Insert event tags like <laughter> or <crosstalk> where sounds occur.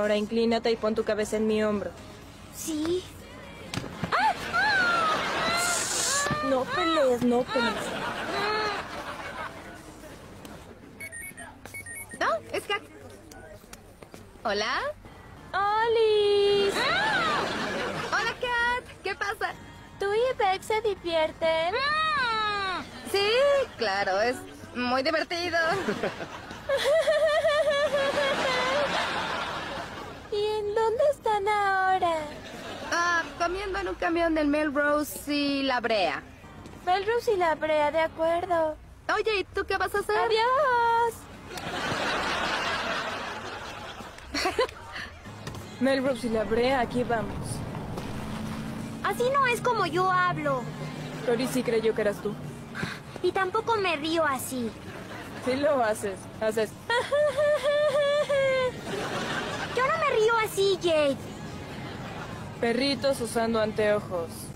Ahora inclínate y pon tu cabeza en mi hombro. Sí. No pelees, no pelees. No, es Kat. Hola. ¡Alice! Hola, Kat. ¿Qué pasa? ¿Tú y Beck se divierten? Sí, claro, es muy divertido. <laughs> ¿Y en dónde están ahora? Ah, comiendo en un camión del Melrose y la Brea. Belrose y la Brea, de acuerdo. Oye, ¿y tú qué vas a hacer? ¡Adiós! <laughs> Melrose y la Brea, aquí vamos. Así no es como yo hablo. Cory sí creyó que eras tú. Y tampoco me río así. Sí lo haces. Haces... <laughs> Yo no me río así, Jade. Perritos usando anteojos.